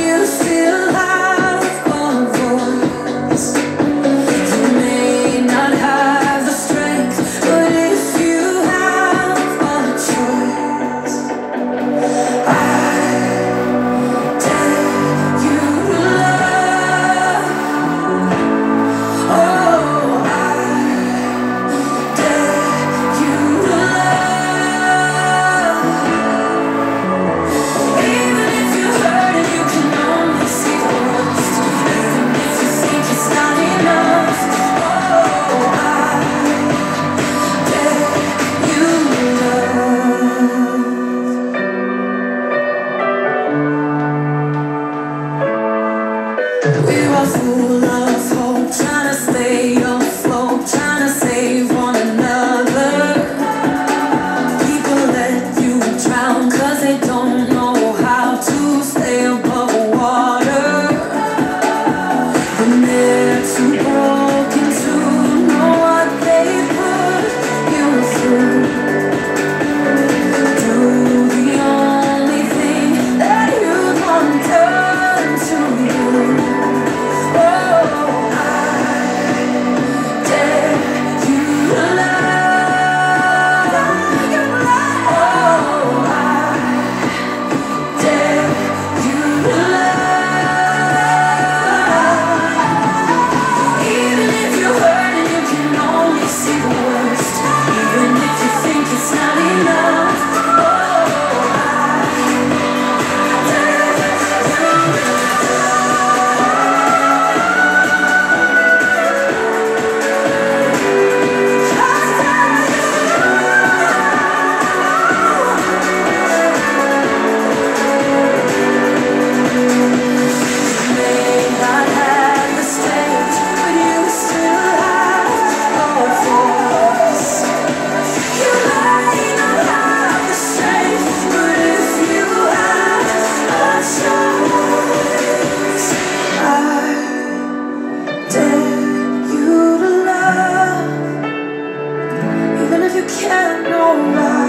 you see We were still no matter.